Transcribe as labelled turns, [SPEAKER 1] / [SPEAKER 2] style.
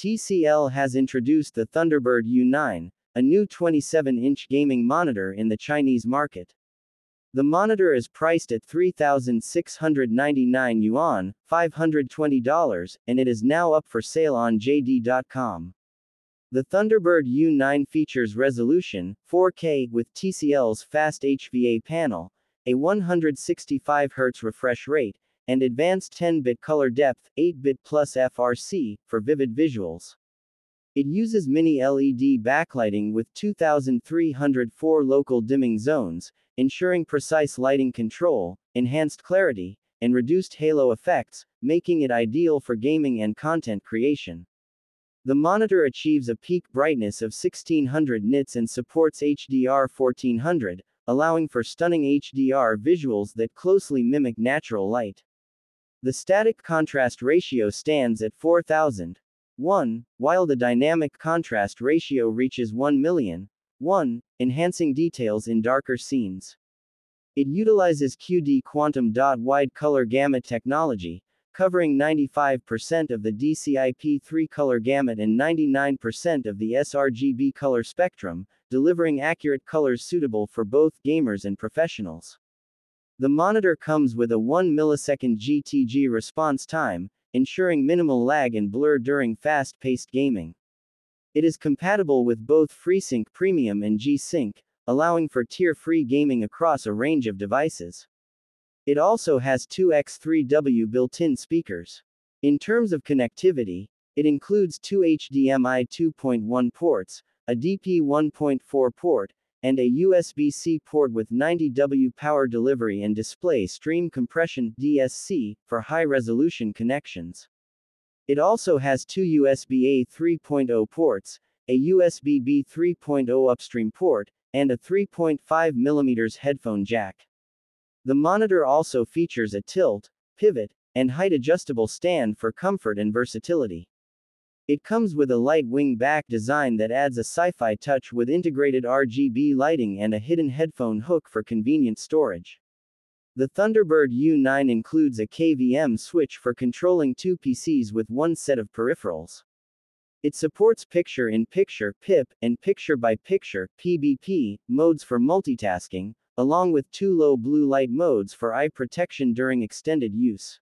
[SPEAKER 1] TCL has introduced the Thunderbird U9, a new 27-inch gaming monitor in the Chinese market. The monitor is priced at 3,699 yuan, $520, and it is now up for sale on JD.com. The Thunderbird U9 features resolution 4K with TCL's fast HVA panel, a 165 Hz refresh rate, and advanced 10-bit color depth 8-bit plus FRC for vivid visuals. It uses mini LED backlighting with 2304 local dimming zones, ensuring precise lighting control, enhanced clarity, and reduced halo effects, making it ideal for gaming and content creation. The monitor achieves a peak brightness of 1600 nits and supports HDR 1400, allowing for stunning HDR visuals that closely mimic natural light. The static contrast ratio stands at 4000. 1, while the dynamic contrast ratio reaches 1 million. 1, enhancing details in darker scenes. It utilizes QD quantum dot wide color gamut technology, covering 95% of the DCI-P3 color gamut and 99% of the sRGB color spectrum, delivering accurate colors suitable for both gamers and professionals. The monitor comes with a 1 millisecond GTG response time, ensuring minimal lag and blur during fast-paced gaming. It is compatible with both FreeSync Premium and G-Sync, allowing for tier-free gaming across a range of devices. It also has two X3W built-in speakers. In terms of connectivity, it includes two HDMI 2.1 ports, a DP 1.4 port, and a USB-C port with 90W power delivery and display stream compression DSC for high-resolution connections. It also has two USB-A 3.0 ports, a USB-B 3.0 upstream port, and a 3.5mm headphone jack. The monitor also features a tilt, pivot, and height adjustable stand for comfort and versatility. It comes with a light wing back design that adds a sci-fi touch with integrated RGB lighting and a hidden headphone hook for convenient storage. The Thunderbird U9 includes a KVM switch for controlling two PCs with one set of peripherals. It supports picture-in-picture PIP and picture-by-picture PBP modes for multitasking, along with two low blue light modes for eye protection during extended use.